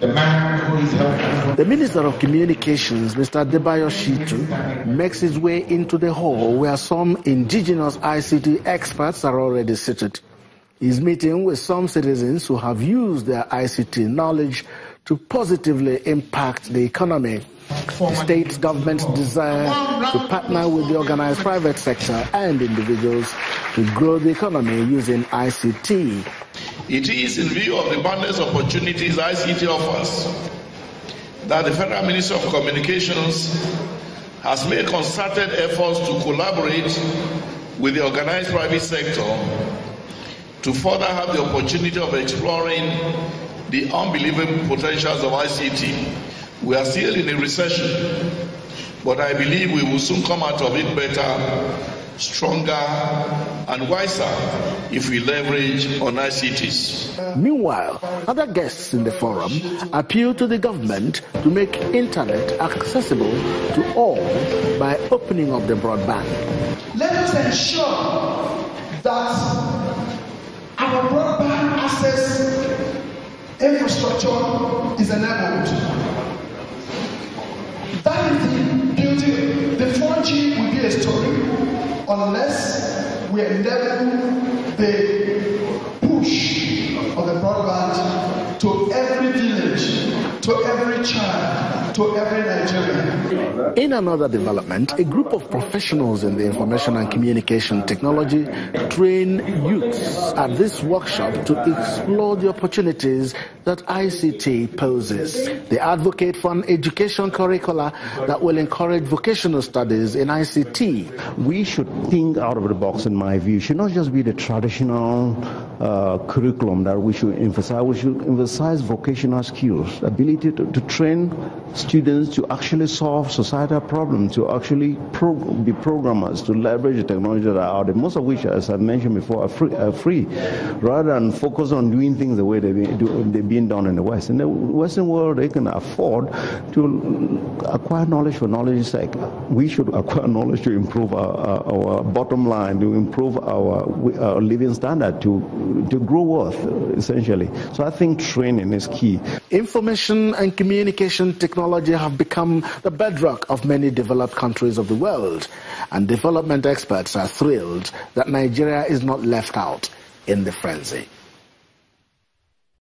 the man who is. The Minister of Communications, Mr. Adebayo Shittu, makes his way into the hall where some indigenous ICT experts are already seated. He's meeting with some citizens who have used their ICT knowledge to positively impact the economy. The state government's desire to partner with the organized private sector and individuals to grow the economy using ICT. It is in view of the boundless opportunities ICT offers that the Federal Ministry of Communications has made concerted efforts to collaborate with the organized private sector to further have the opportunity of exploring the unbelievable potentials of ICT. We are still in a recession, but I believe we will soon come out of it better stronger and wiser if we leverage on ICTs. Meanwhile, other guests in the forum appeal to the government to make internet accessible to all by opening up the broadband. Let us ensure that our broadband access infrastructure is enabled. Unless we endeavor the push of the broadband to every village, to every child, to every Nigerian. In another development, a group of professionals in the information and communication technology train youths at this workshop to explore the opportunities that ICT poses. They advocate for an education curricula that will encourage vocational studies in ICT. We should think out of the box, in my view. It should not just be the traditional uh, curriculum that we should emphasize. We should emphasize vocational skills, ability to, to train students to actually solve societal problems, to actually pro- be programmers, to leverage the technology that are out there, most of which, as I mentioned before, are free, are free rather than focus on doing things the way they do, they're being done in the West. In the Western world, they can afford to acquire knowledge for knowledge's sake. We should acquire knowledge to improve our, our, our bottom line, to improve our, our living standard, to, to grow wealth, essentially. So I think training is key. Information and communication technology have become the bedrock of many developed countries of the world, and development experts are thrilled that Nigeria is not left out in the frenzy.